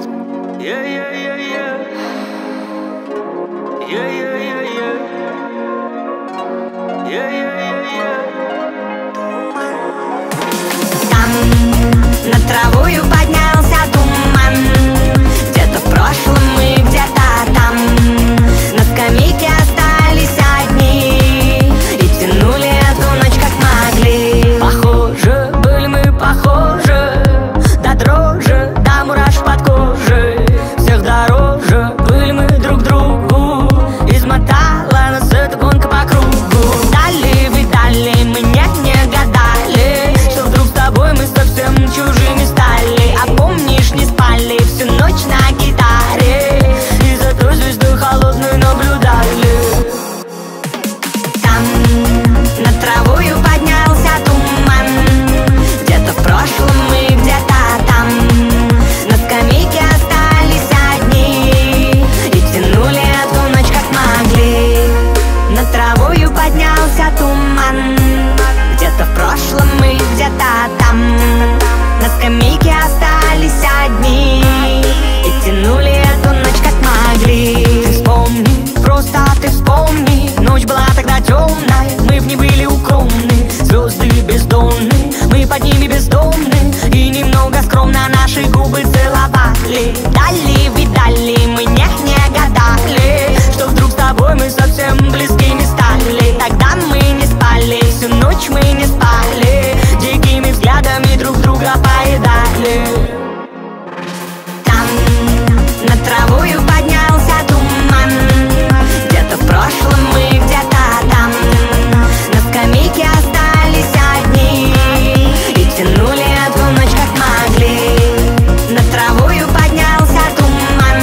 Yeah, yeah, yeah, yeah. Yeah, yeah, yeah, yeah. Yeah, yeah, yeah, yeah. Come. травую поднялся туман. Где-то в мы, где-то там. На скамейке остались одни. И тянули эту ночь как могли. На травую поднялся туман.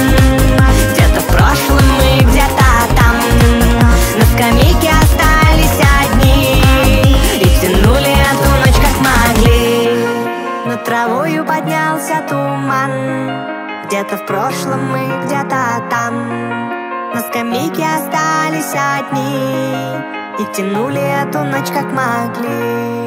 Где-то в мы, где-то там. На скамейке остались одни. И тянули эту ночь как могли. На травую поднялся туман. Где-то в прошлом мы, где-то там. На скамейке остались одни И тянули эту ночь как могли.